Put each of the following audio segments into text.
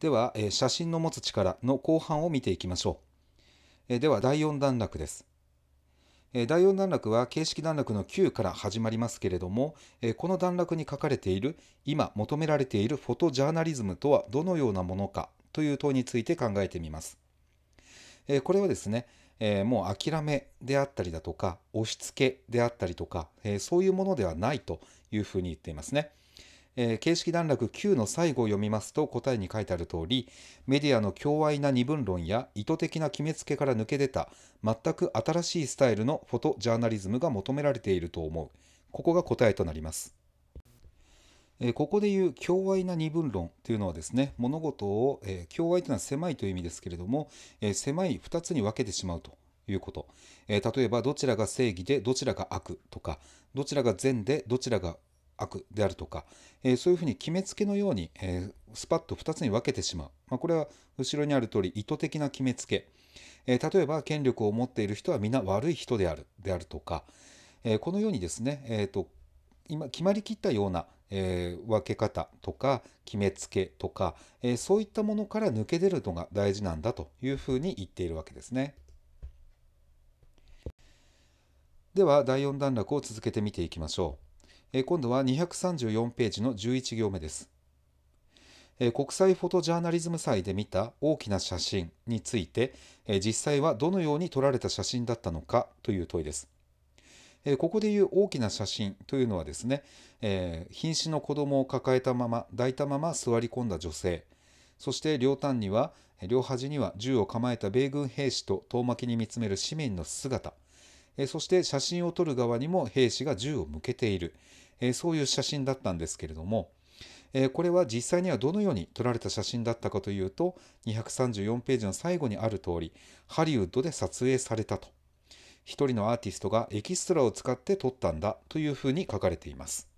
では、え写真の持つ力の後半を見ていきましょう。えでは、第4段落です。え第4段落は形式段落の9から始まりますけれども、えこの段落に書かれている今求められているフォトジャーナリズムとはどのようなものかという問いについて考えてみます。えこれはですね、えもう諦めであったりだとか押し付けであったりとか、えそういうものではないというふうに言っていますね。えー、形式段落9の最後を読みますと答えに書いてある通りメディアの強愛な二分論や意図的な決めつけから抜け出た全く新しいスタイルのフォトジャーナリズムが求められていると思うここが答えとなります。えここでいう強愛な二分論というのはですね物事を、えー、強愛というのは狭いという意味ですけれども、えー、狭い2つに分けてしまうということ、えー、例えばどちらが正義でどちらが悪とかどちらが善でどちらが悪であるとか、えー、そういうふうに決めつけのように、えー、スパッと2つに分けてしまう、まあ、これは後ろにある通り意図的な決めつけ、えー、例えば権力を持っている人は皆悪い人であるであるとか、えこのようにですね、えーと、今決まりきったような、え分け方とか決めつけとか、えそういったものから抜け出るのが大事なんだというふうに言っているわけですね。では第4段落を続けて見ていきましょう。え今度は234ページの11行目です。国際フォトジャーナリズム祭で見た大きな写真について、実際はどのように撮られた写真だったのかという問いです。ここでいう大きな写真というのはですね、え、瀕死の子供を抱えたまま抱いたまま座り込んだ女性そして両端には両端には銃を構えた米軍兵士と遠巻きに見つめる市民の姿そして写真を撮る側にも兵士が銃を向けているえそういう写真だったんですけれども、えこれは実際にはどのように撮られた写真だったかというと234ページの最後にある通りハリウッドで撮影されたと一人のアーティストがエキストラを使って撮ったんだというふうに書かれています。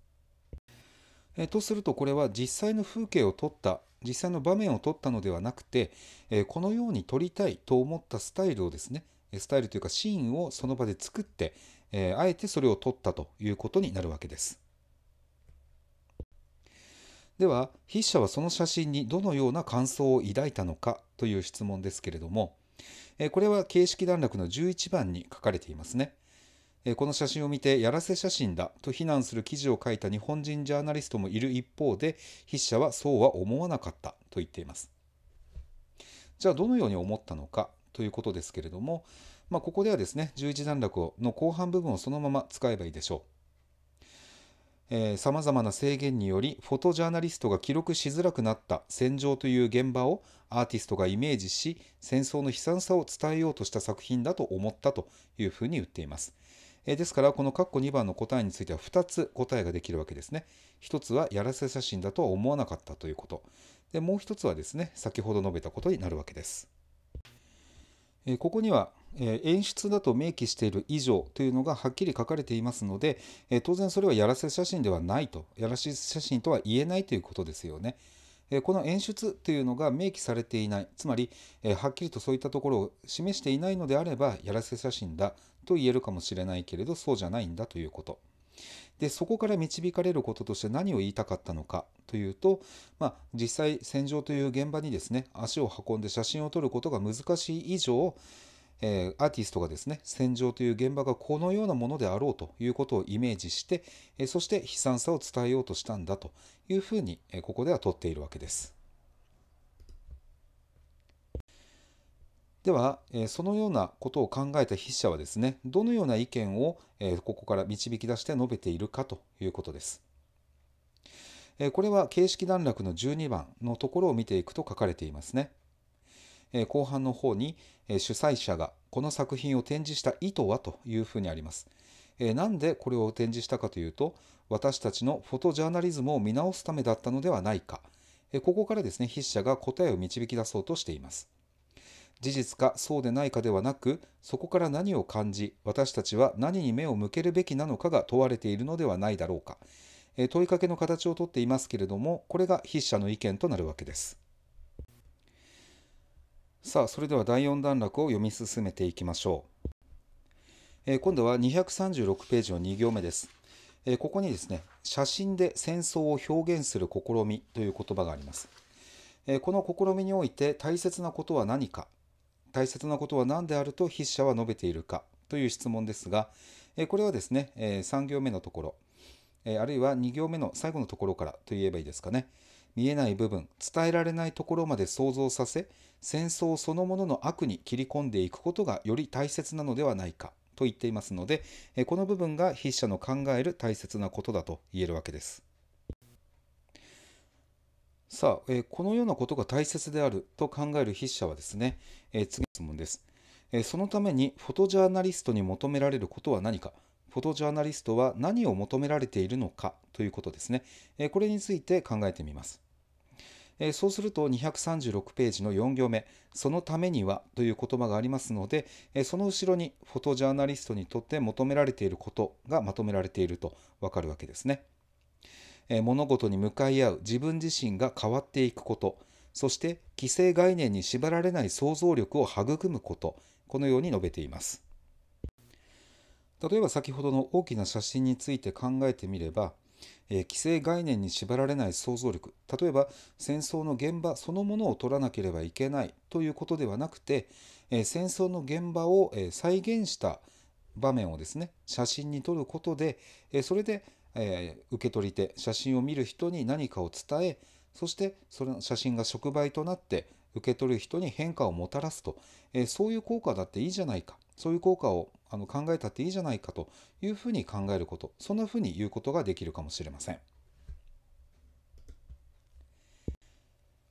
えとするとこれは実際の風景を撮った実際の場面を撮ったのではなくて、えこのように撮りたいと思ったスタイルをですねスタイルというかシーンをその場で作って、えあえてそれを撮ったということになるわけです。では筆者はその写真にどのような感想を抱いたのかという質問ですけれどもこれは形式段落の11番に書かれていますね。この写真を見てやらせ写真だと非難する記事を書いた日本人ジャーナリストもいる一方で筆者はそうは思わなかったと言っています。じゃあどのように思ったのかということですけれども、まあ、ここではですね11段落の後半部分をそのまま使えばいいでしょう。さまざまな制限によりフォトジャーナリストが記録しづらくなった戦場という現場をアーティストがイメージし戦争の悲惨さを伝えようとした作品だと思ったというふうに言っています。えですからこの括弧2番の答えについては2つ答えができるわけですね。1つはやらせ写真だとは思わなかったということ。でもう1つはですね先ほど述べたことになるわけです。えここにはえ演出だと明記している以上というのがはっきり書かれていますので、え当然それはやらせ写真ではないとやらせ写真とは言えないということですよね。この演出というのが明記されていないつまり、はっきりとそういったところを示していないのであればやらせ写真だと言えるかもしれないけれどそうじゃないんだということ。でそこから導かれることとして何を言いたかったのかというと、まあ、実際戦場という現場にですね足を運んで写真を撮ることが難しい以上えアーティストがですね戦場という現場がこのようなものであろうということをイメージして、えそして悲惨さを伝えようとしたんだというふうに、えここでは取っているわけです。では、えそのようなことを考えた筆者はですねどのような意見を、えここから導き出して述べているかということです。これは形式段落の12番のところを見ていくと書かれていますね。後半の方に主催者がこの作品を展示した意図はというふうにあります。なんでこれを展示したかというと私たちのフォトジャーナリズムを見直すためだったのではないか。ここからですね筆者が答えを導き出そうとしています。事実かそうでないかではなくそこから何を感じ私たちは何に目を向けるべきなのかが問われているのではないだろうか。問いかけの形をとっていますけれどもこれが筆者の意見となるわけです。さあそれでは第4段落を読み進めていきましょう、えー、今度は236ページの2行目です、えー、ここにですね写真で戦争を表現する試みという言葉があります。えこの試みにおいて大切なことは何か大切なことは何であると筆者は述べているかという質問ですがえこれはですねえ3行目のところえあるいは2行目の最後のところからと言えばいいですかね。見えない部分伝えられないところまで想像させ戦争そのものの悪に切り込んでいくことがより大切なのではないかと言っていますのでこの部分が筆者の考える大切なことだと言えるわけです。さあ、えこのようなことが大切であると考える筆者はですね、え次の質問です、えそのためにフォトジャーナリストに求められることは何かフォトジャーナリストは何を求められているのかということですね、えこれについて考えてみます。えそうすると236ページの4行目「そのためには」という言葉がありますので、えその後ろにフォトジャーナリストにとって求められていることがまとめられているとわかるわけですね。え物事に向かい合う自分自身が変わっていくことそして既成概念に縛られない想像力を育むことこのように述べています例えば先ほどの大きな写真について考えてみれば、えー、既成概念に縛られない想像力。例えば戦争の現場そのものを撮らなければいけないということではなくて、えー、戦争の現場を、えー、再現した場面をですね写真に撮ることで、えそれでえー、受け取り手写真を見る人に何かを伝えそしてその写真が触媒となって受け取る人に変化をもたらすと、えー、そういう効果だっていいじゃないかそういう効果をあの考えたっていいじゃないかというふうに考えることそんなふうに言うことができるかもしれません。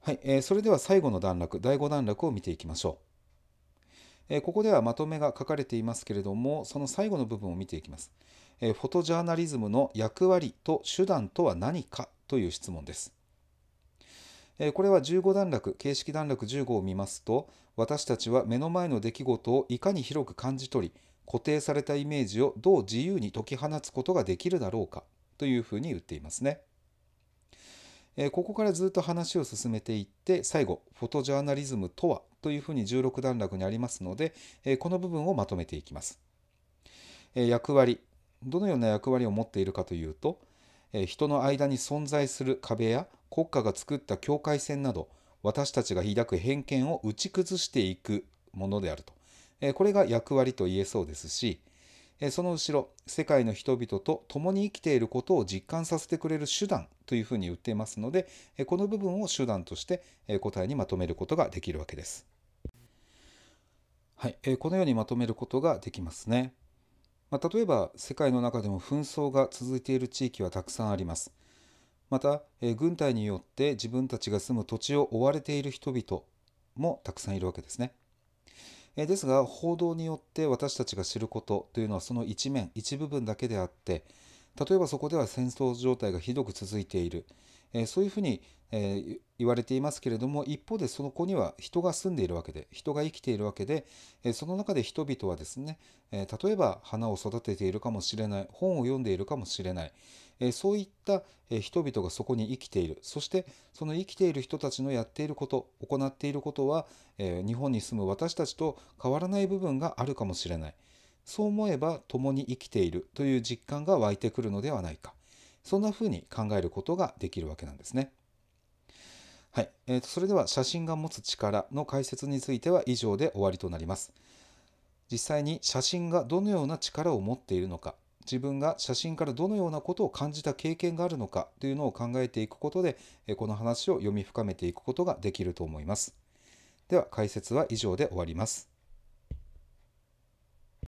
はい、えー、それでは最後の段落第5段落を見ていきましょう。えー、ここではまとめが書かれていますけれどもその最後の部分を見ていきますえ。フォトジャーナリズムの役割と手段とは何かという質問です。これは15段落、形式段落15を見ますと、私たちは目の前の出来事をいかに広く感じ取り、固定されたイメージをどう自由に解き放つことができるだろうかというふうに言っていますね。ここからずっと話を進めていって、最後、フォトジャーナリズムとはというふうに16段落にありますので、この部分をまとめていきます。役割、どのような役割を持っているかというと、人の間に存在する壁や国家が作った境界線など私たちが抱く偏見を打ち崩していくものであると、えこれが役割と言えそうですし、えその後ろ世界の人々と共に生きていることを実感させてくれる手段というふうに言っていますので、えこの部分を手段としてえ答えにまとめることができるわけです。はい、えこのようにまとめることができますね。まあ、例えば世界の中でも紛争が続いている地域はたくさんあります。また、え軍隊によって自分たちが住む土地を追われている人々もたくさんいるわけですね。えですが報道によって私たちが知ることというのはその一面一部分だけであって例えばそこでは戦争状態がひどく続いている、えそういうふうに、え言われていますけれども一方でそこには人が住んでいるわけで人が生きているわけで、えその中で人々はですね、え例えば花を育てているかもしれない本を読んでいるかもしれない、えそういったえ人々がそこに生きているそしてその生きている人たちのやっていること行っていることは、え日本に住む私たちと変わらない部分があるかもしれない。そう思えば共に生きているという実感が湧いてくるのではないかそんなふうに考えることができるわけなんですね。はい、えー、とそれでは写真が持つ力の解説については以上で終わりとなります。実際に写真がどのような力を持っているのか自分が写真からどのようなことを感じた経験があるのかというのを考えていくことでこの話を読み深めていくことができると思います。では解説は以上で終わります。